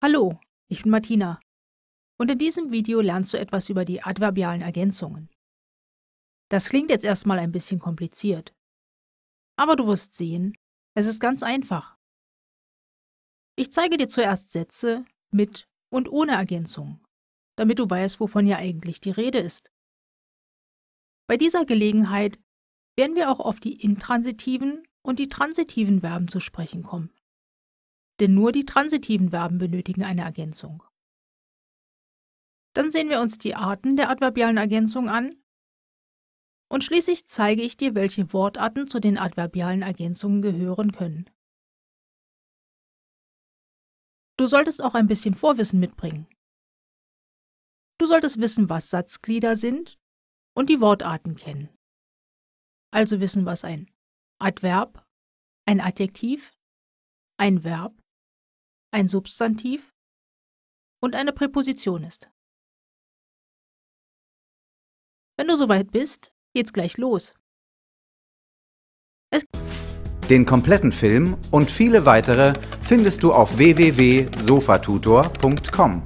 Hallo, ich bin Martina und in diesem Video lernst du etwas über die adverbialen Ergänzungen. Das klingt jetzt erstmal ein bisschen kompliziert, aber du wirst sehen, es ist ganz einfach. Ich zeige dir zuerst Sätze mit und ohne Ergänzung, damit du weißt, wovon hier eigentlich die Rede ist. Bei dieser Gelegenheit werden wir auch auf die intransitiven und die transitiven Verben zu sprechen kommen denn nur die transitiven Verben benötigen eine Ergänzung. Dann sehen wir uns die Arten der adverbialen Ergänzung an und schließlich zeige ich dir, welche Wortarten zu den adverbialen Ergänzungen gehören können. Du solltest auch ein bisschen Vorwissen mitbringen. Du solltest wissen, was Satzglieder sind und die Wortarten kennen. Also wissen, was ein Adverb, ein Adjektiv, ein Verb ein Substantiv und eine Präposition ist. Wenn du soweit bist, geht's gleich los. Es Den kompletten Film und viele weitere findest du auf www.sofatutor.com.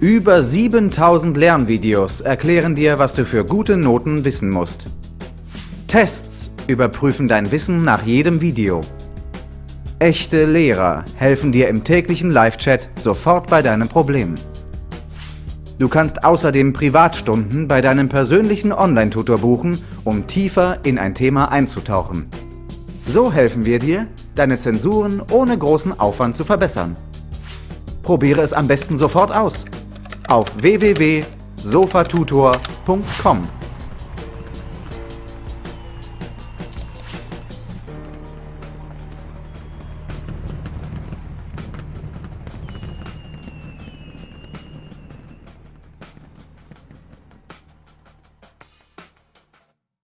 Über 7000 Lernvideos erklären dir, was du für gute Noten wissen musst. Tests überprüfen dein Wissen nach jedem Video. Echte Lehrer helfen dir im täglichen Live-Chat sofort bei deinem Problem. Du kannst außerdem Privatstunden bei deinem persönlichen Online-Tutor buchen, um tiefer in ein Thema einzutauchen. So helfen wir dir, deine Zensuren ohne großen Aufwand zu verbessern. Probiere es am besten sofort aus. Auf www.sofatutor.com